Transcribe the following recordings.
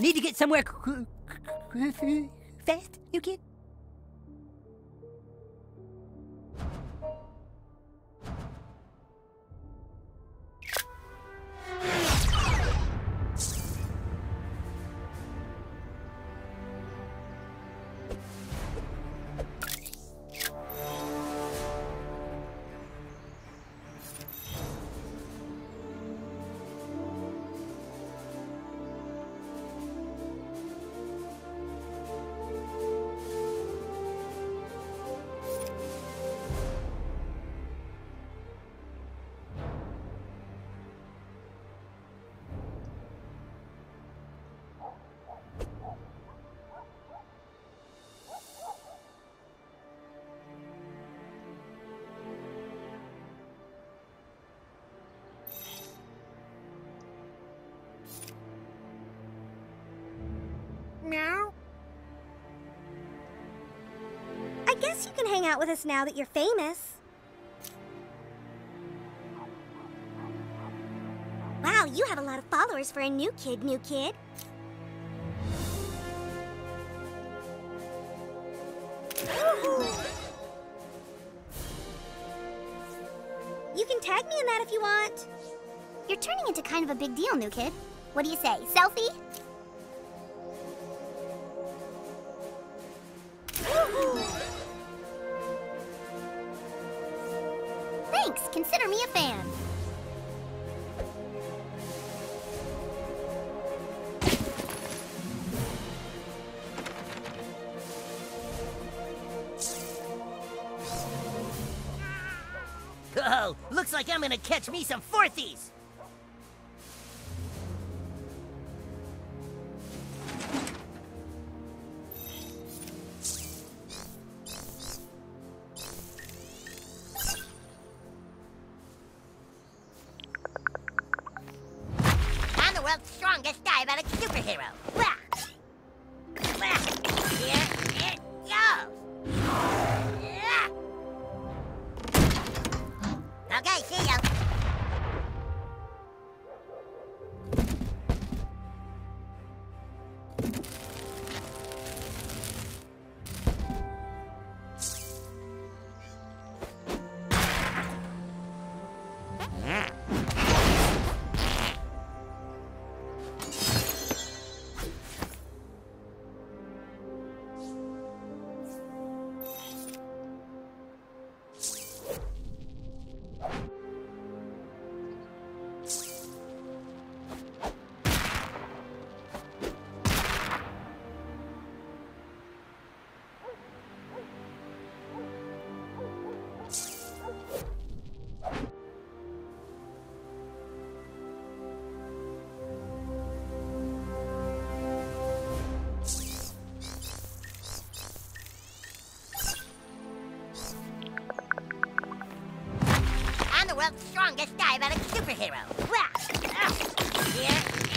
Need to get somewhere fast, new kid? Can hang out with us now that you're famous. Wow, you have a lot of followers for a new kid, new kid. You can tag me in that if you want. You're turning into kind of a big deal, new kid. What do you say, selfie? Consider me a fan. Oh, looks like I'm gonna catch me some fourthies. Strongest a superhero. Wah! World's strongest diabetic superhero. Ah! Here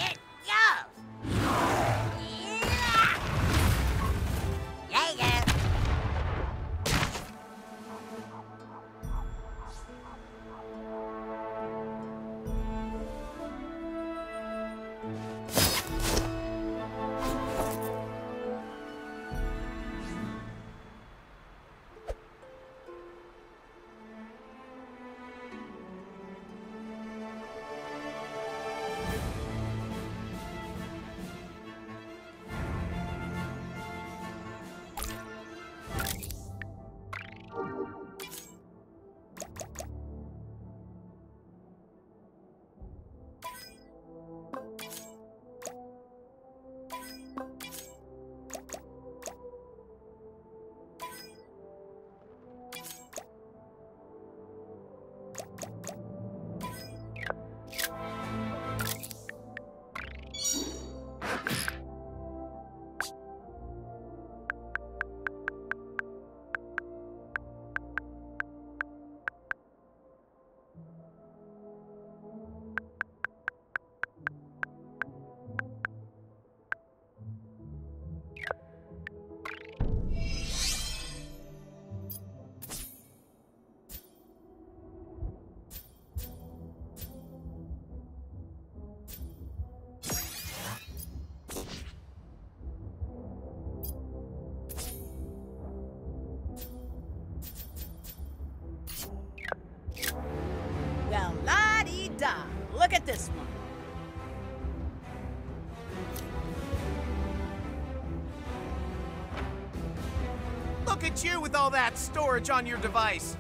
you with all that storage on your device.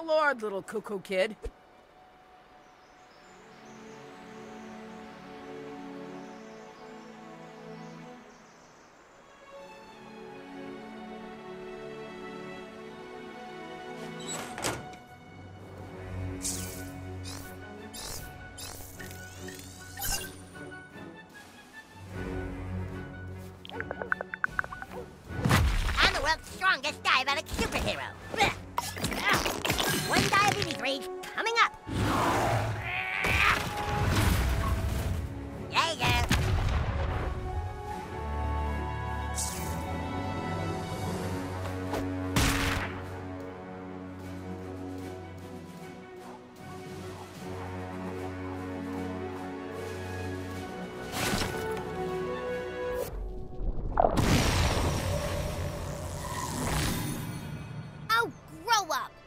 The Lord, little cuckoo kid. I'm the world's strongest diabetic superhero. Rage coming up. Yeah, yeah. Oh, grow up!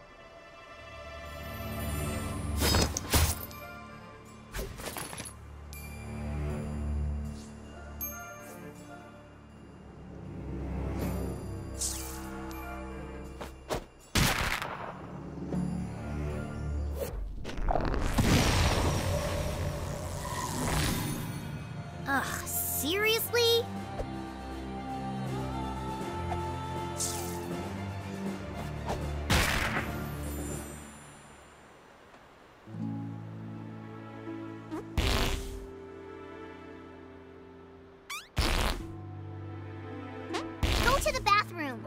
To the bathroom.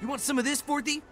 You want some of this, Forthy?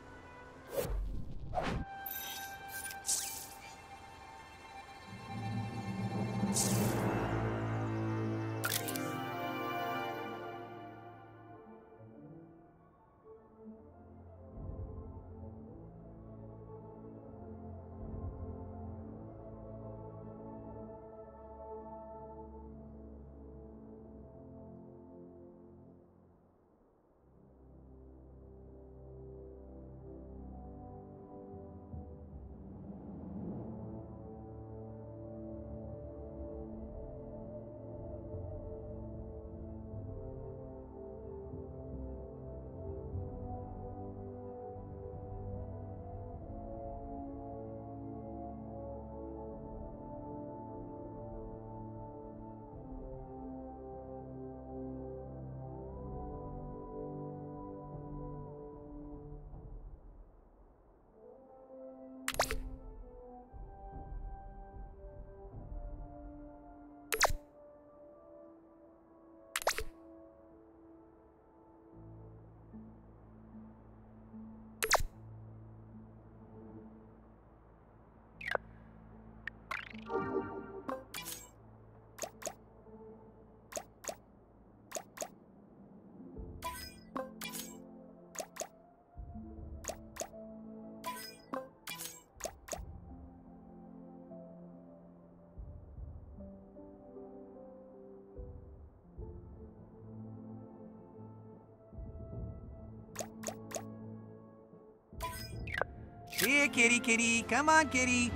Here, kitty, kitty. Come on, kitty.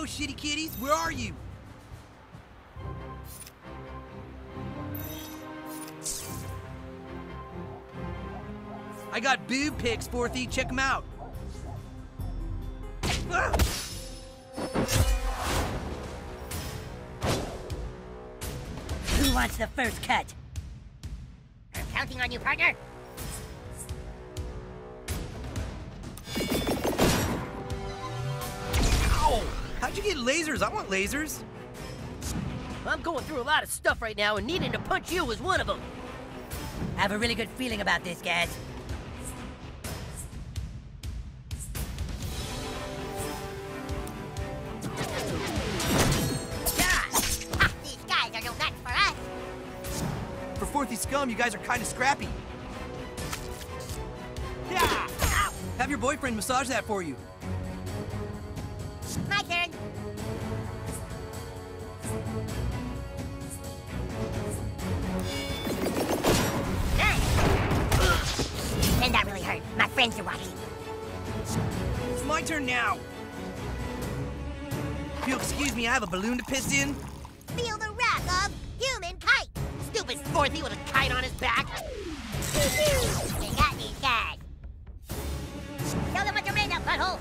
Hello, shitty kitties. Where are you? I got boob pics, Forthy. Check them out. Ah! Who wants the first cut? I'm counting on you, partner. How'd you get lasers? I want lasers. I'm going through a lot of stuff right now, and needing to punch you is one of them. I have a really good feeling about this, guys. Ha! These guys are no match for us. For Forthy Scum, you guys are kind of scrappy. Yeah! Have your boyfriend massage that for you. Friends are watching. It's my turn now. If you'll excuse me, I have a balloon to piss in. Feel the wrath of human kite. Stupid Forthy with a kite on his back. we got these guys. Tell them what you're made of, butthole.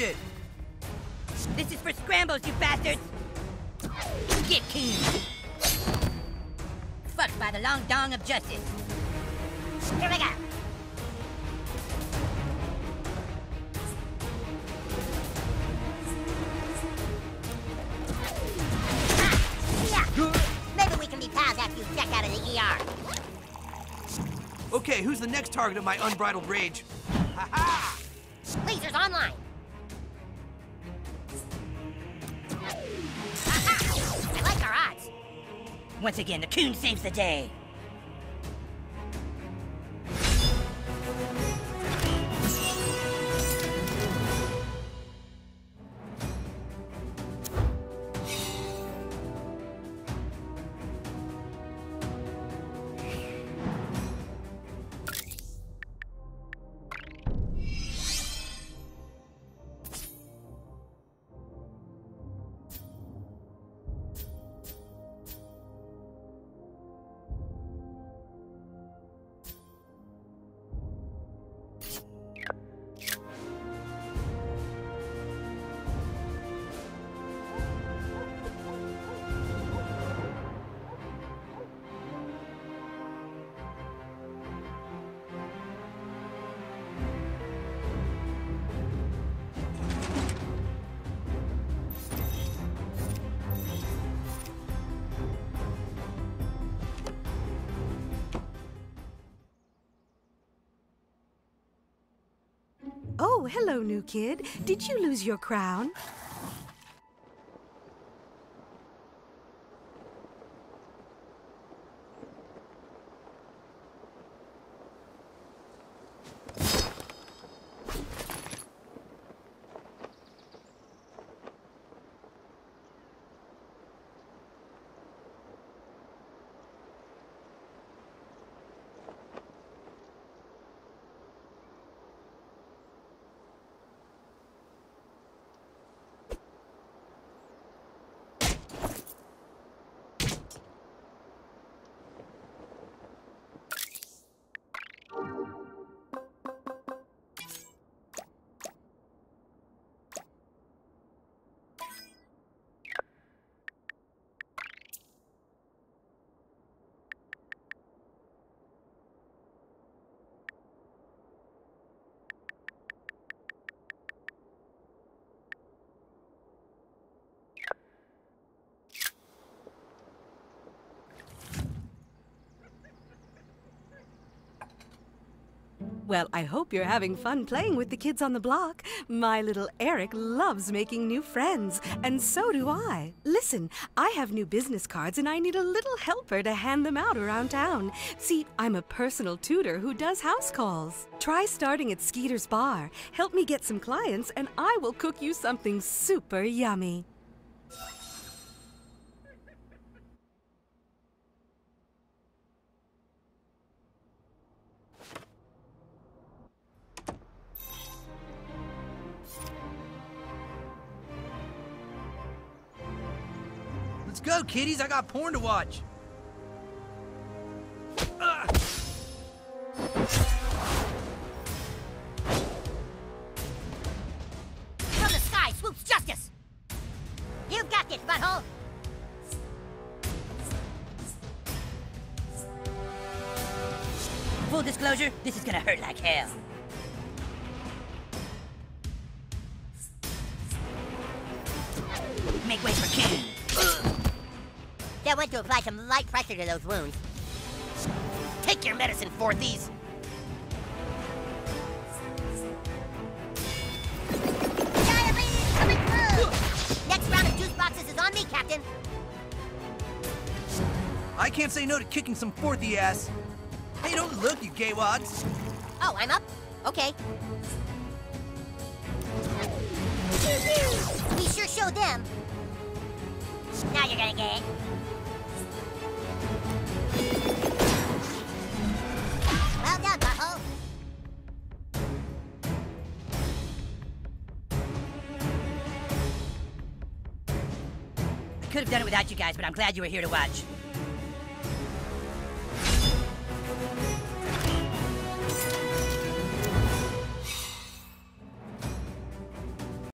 Bullshit. This is for scrambles, you bastards! Get keen! Fucked by the long dong of justice. Here we go! Ah, Maybe we can be pals after you check out of the. Okay, who's the next target of my unbridled rage? Ha ha! Lasers online! Once again, the coon saves the day. Hello, new kid. Did you lose your crown? Well, I hope you're having fun playing with the kids on the block. My little Eric loves making new friends, and so do I. Listen, I have new business cards and I need a little helper to hand them out around town. See, I'm a personal tutor who does house calls. Try starting at Skeeter's Bar. Help me get some clients, and I will cook you something super yummy. Kiddies. I got porn to watch. From the sky swoops justice! You've got this, butthole! Full disclosure, this is gonna hurt like hell. Apply some light pressure to those wounds. Take your medicine, Fourthies. Diabetes coming through! Next round of juice boxes is on me, Captain. I can't say no to kicking some Fourthy ass. Hey, don't look, you gay wads. Oh, I'm up? Okay. We sure showed them. Now you're gonna get it. I could have done it without you guys, but I'm glad you were here to watch.